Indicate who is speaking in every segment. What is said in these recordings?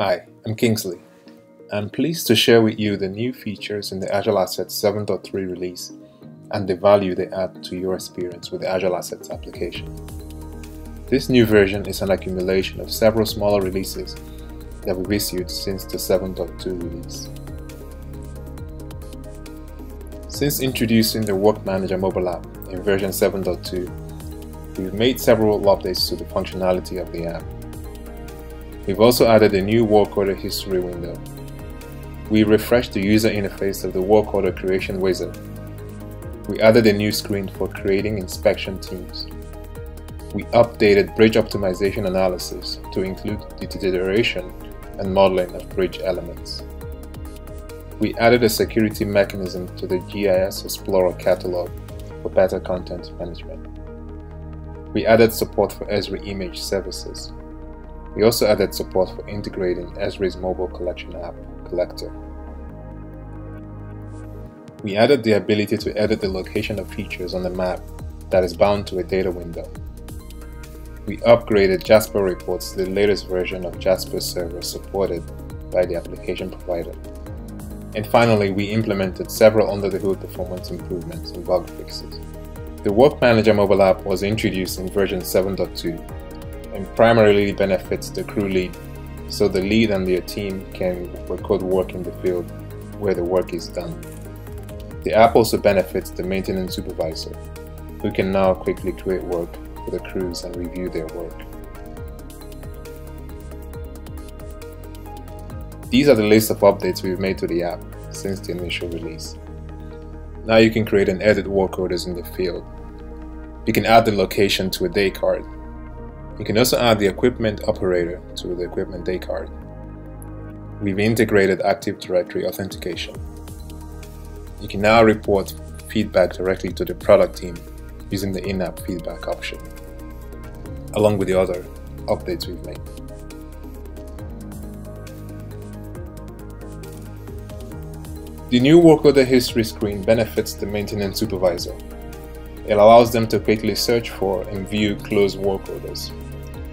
Speaker 1: Hi, I'm Kingsley. I'm pleased to share with you the new features in the AgileAssets 7.3 release and the value they add to your experience with the AgileAssets application. This new version is an accumulation of several smaller releases that we've issued since the 7.2 release. Since introducing the Work Manager mobile app in version 7.2, we've made several updates to the functionality of the app. We've also added a new work order history window. We refreshed the user interface of the work order creation wizard. We added a new screen for creating inspection teams. We updated bridge optimization analysis to include the deterioration and modeling of bridge elements. We added a security mechanism to the GIS Explorer catalog for better content management. We added support for Esri image services. We also added support for integrating Esri's mobile collection app, Collector. We added the ability to edit the location of features on the map that is bound to a data window. We upgraded Jasper reports to the latest version of Jasper server supported by the application provider. And finally, we implemented several under-the-hood performance improvements and bug fixes. The Work Manager mobile app was introduced in version 7.2 and primarily benefits the crew lead so the lead and their team can record work in the field where the work is done. The app also benefits the maintenance supervisor, who can now quickly create work for the crews and review their work. These are the list of updates we've made to the app since the initial release. Now you can create and edit work orders in the field. You can add the location to a day card. You can also add the equipment operator to the equipment day card. We've integrated Active Directory authentication. You can now report feedback directly to the product team using the in-app feedback option, along with the other updates we've made. The new work order history screen benefits the maintenance supervisor. It allows them to quickly search for and view closed work orders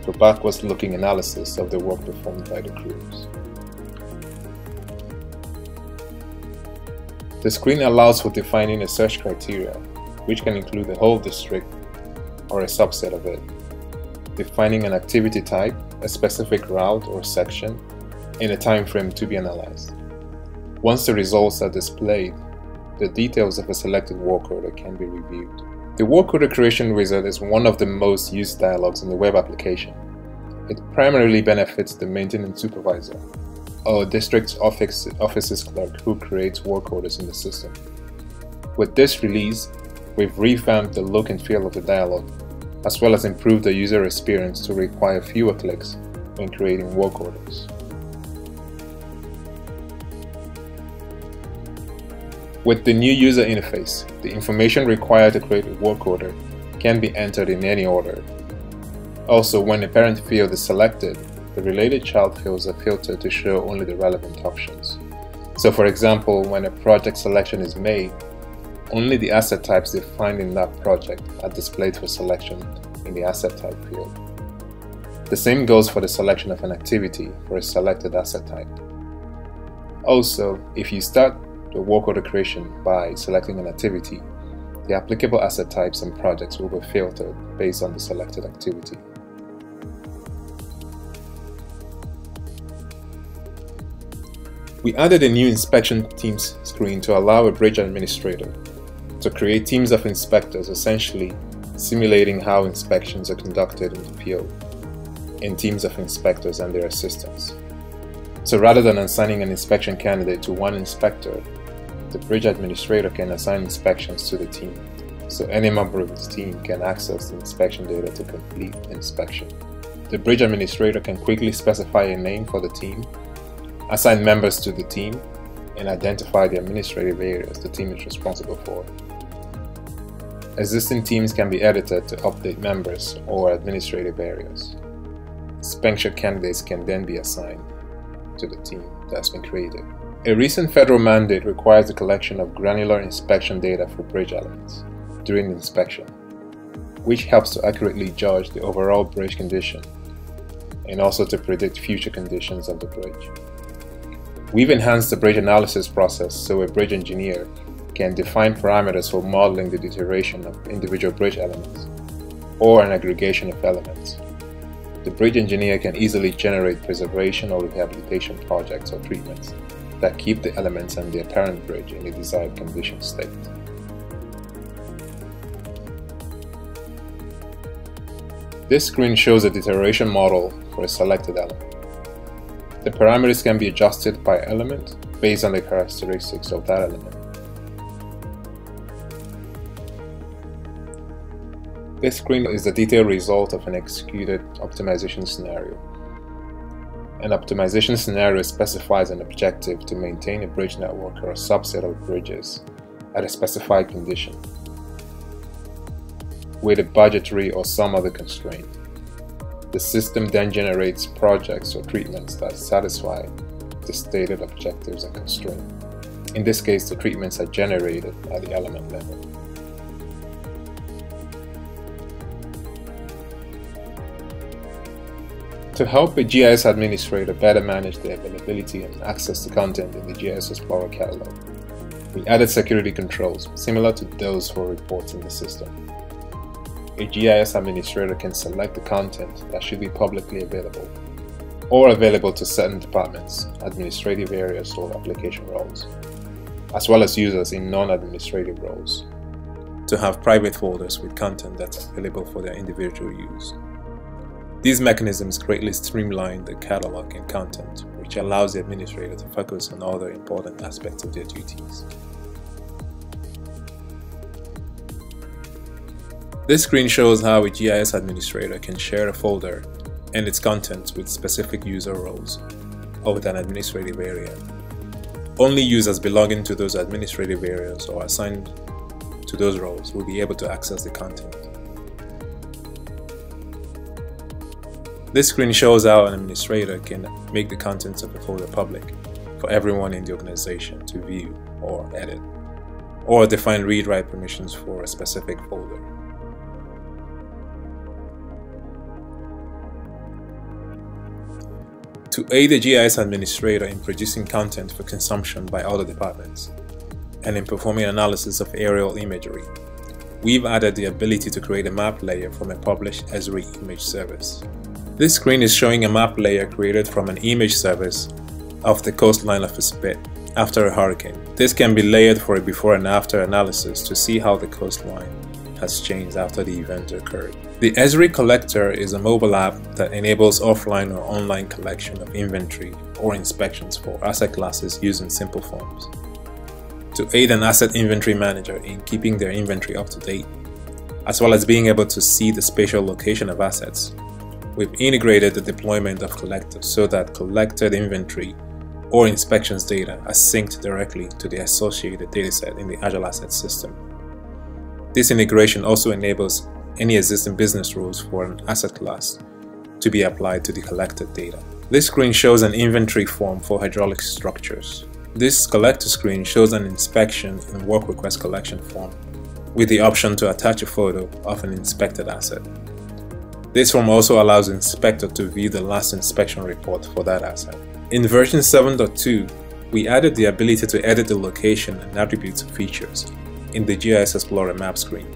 Speaker 1: for backwards looking analysis of the work performed by the crews. The screen allows for defining a search criteria, which can include the whole district or a subset of it, defining an activity type, a specific route or section, and a time frame to be analyzed. Once the results are displayed, the details of a selected work order can be reviewed. The work order creation wizard is one of the most used dialogues in the web application. It primarily benefits the maintenance supervisor, or district office, office's clerk who creates work orders in the system. With this release, we've revamped the look and feel of the dialogue, as well as improved the user experience to require fewer clicks when creating work orders. With the new user interface, the information required to create a work order can be entered in any order. Also, when a parent field is selected, the related child fields are filtered to show only the relevant options. So for example, when a project selection is made, only the asset types defined in that project are displayed for selection in the asset type field. The same goes for the selection of an activity for a selected asset type. Also, if you start the work order creation by selecting an activity, the applicable asset types and projects will be filtered based on the selected activity. We added a new inspection teams screen to allow a bridge administrator to create teams of inspectors, essentially simulating how inspections are conducted in the field, in teams of inspectors and their assistants. So rather than assigning an inspection candidate to one inspector, the bridge administrator can assign inspections to the team, so any member of its team can access the inspection data to complete inspection. The bridge administrator can quickly specify a name for the team, assign members to the team, and identify the administrative areas the team is responsible for. Existing teams can be edited to update members or administrative areas. Inspection candidates can then be assigned to the team that's been created. A recent federal mandate requires the collection of granular inspection data for bridge elements during inspection, which helps to accurately judge the overall bridge condition. and also to predict future conditions of the bridge. We've enhanced the bridge analysis process so a bridge engineer can define parameters for modeling the deterioration of individual bridge elements or an aggregation of elements. The bridge engineer can easily generate preservation or rehabilitation projects or treatments that keep the elements and the parent bridge in the desired condition state. This screen shows a deterioration model for a selected element. The parameters can be adjusted by element based on the characteristics of that element. This screen is the detailed result of an executed optimization scenario. An optimization scenario specifies an objective to maintain a bridge network or a subset of bridges at a specified condition with a budgetary or some other constraint. The system then generates projects or treatments that satisfy the stated objectives and constraint. In this case, the treatments are generated at the element level. To help a GIS administrator better manage the availability and access to content in the GIS Explorer catalog, we added security controls similar to those for reports in the system a GIS administrator can select the content that should be publicly available or available to certain departments, administrative areas, or application roles, as well as users in non-administrative roles, to have private folders with content that's available for their individual use. These mechanisms greatly streamline the catalog and content, which allows the administrator to focus on other important aspects of their duties. This screen shows how a GIS administrator can share a folder and its contents with specific user roles with an administrative area. Only users belonging to those administrative areas or assigned to those roles will be able to access the content. This screen shows how an administrator can make the contents of a folder public for everyone in the organization to view or edit, or define read-write permissions for a specific folder. to aid the GIS administrator in producing content for consumption by other departments, and in performing analysis of aerial imagery. We've added the ability to create a map layer from a published Esri image service. This screen is showing a map layer created from an image service of the coastline of a spit after a hurricane. This can be layered for a before and after analysis to see how the coastline has changed after the event occurred. The Esri Collector is a mobile app that enables offline or online collection of inventory or inspections for asset classes using simple forms. To aid an asset inventory manager in keeping their inventory up to date, as well as being able to see the spatial location of assets, we've integrated the deployment of collectors so that collected inventory or inspections data are synced directly to the associated dataset in the Agile Asset system. This integration also enables any existing business rules for an asset class to be applied to the collected data. This screen shows an inventory form for hydraulic structures. This collector screen shows an inspection and work request collection form with the option to attach a photo of an inspected asset. This form also allows the inspector to view the last inspection report for that asset. In version 7.2, we added the ability to edit the location and attributes of features in the GIS Explorer map screen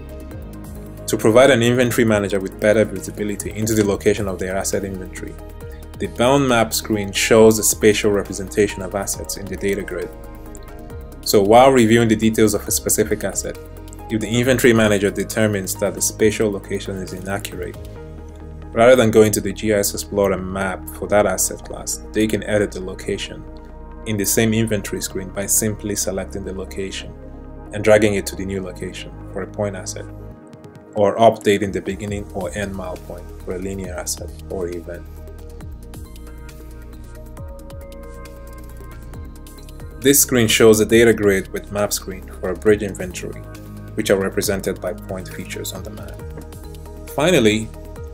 Speaker 1: to provide an inventory manager with better visibility into the location of their asset inventory. The bound map screen shows the spatial representation of assets in the data grid. So while reviewing the details of a specific asset, if the inventory manager determines that the spatial location is inaccurate, rather than going to the GIS Explorer map for that asset class, they can edit the location in the same inventory screen by simply selecting the location and dragging it to the new location for a point asset or updating the beginning or end mile point for a linear asset or event. This screen shows a data grid with map screen for a bridge inventory, which are represented by point features on the map. Finally,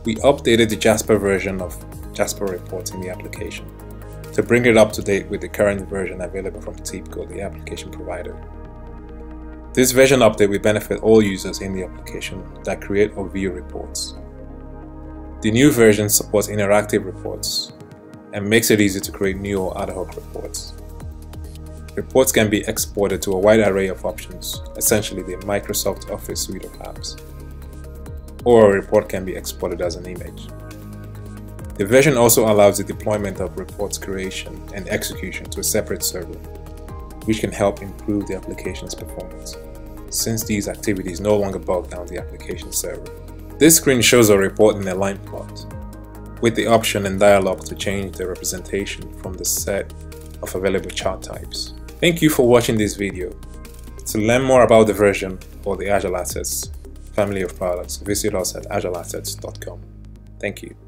Speaker 1: we updated the Jasper version of Jasper reports in the application to bring it up to date with the current version available from TIBCO, the application provider. This version update will benefit all users in the application that create or view reports. The new version supports interactive reports and makes it easy to create new or ad hoc reports. Reports can be exported to a wide array of options, essentially the Microsoft Office suite of apps. Or a report can be exported as an image. The version also allows the deployment of reports creation and execution to a separate server, which can help improve the application's performance, since these activities no longer bog down the application server. This screen shows a report in a line plot, with the option and dialog to change the representation from the set of available chart types. Thank you for watching this video. To learn more about the version or the AgileAssets family of products, visit us at agileassets.com. Thank you.